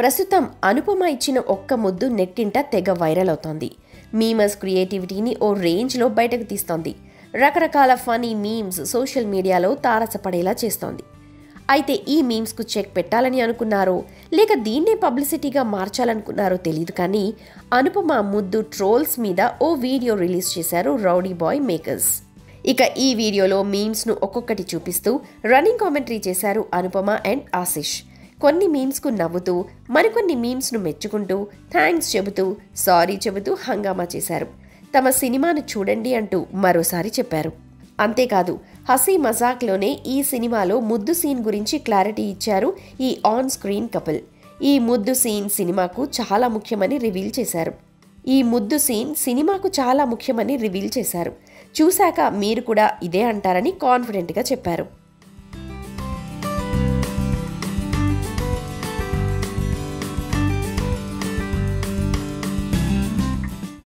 ప్రస్తుతం అనుపమ ఇచ్చిన ఒక్క ముద్దు నెట్టింట తెగ వైరల్ అవుతోంది. మీమర్స్ క్రియేటివిటీని ఓ రేంజ్లో బయటకు తీస్తోంది. రకరకాల ఫనీ మీమ్స్ సోషల్ మీడియాలో తారసపడేలా చేస్తోంది. అయితే ఈ మీమ్స్కు చెక్ పెట్టాలని అనుకున్నారో లేక దీన్నే పబ్లిసిటీగా మార్చాలనుకున్నారో తెలియదు కానీ అనుపమ ముద్దు ట్రోల్స్ మీద ఓ వీడియో రిలీజ్ చేశారు రౌడీ బాయ్ మేకర్స్. ఇక ఈ వీడియోలో మీమ్స్ను ఒక్కొక్కటి చూపిస్తూ రన్నింగ్ కామెంటరీ చేశారు అనుపమ అండ్ ఆశిష్. కొన్ని మీమ్స్కు నవ్వుతూ మరికొన్ని మీమ్స్ను మెచ్చుకుంటూ థ్యాంక్స్ చెబుతూ సారీ చెబుతూ హంగామా చేశారు. తమ సినిమాను చూడండి అంటూ మరోసారి చెప్పారు. అంతేకాదు హసీ మజాక్లోనే ఈ సినిమాలో ముద్దు సీన్ గురించి క్లారిటీ ఇచ్చారు ఈ ఆన్ స్క్రీన్ కపుల్. ఈ ముద్దు సీన్ సినిమాకు చాలా ముఖ్యమని రివీల్ చేశారు. ఈ ముద్దు సీన్ సినిమాకు చాలా ముఖ్యమని రివీల్ చేశారు. చూశాక మీరు కూడా ఇదే అంటారని కాన్ఫిడెంట్గా చెప్పారు.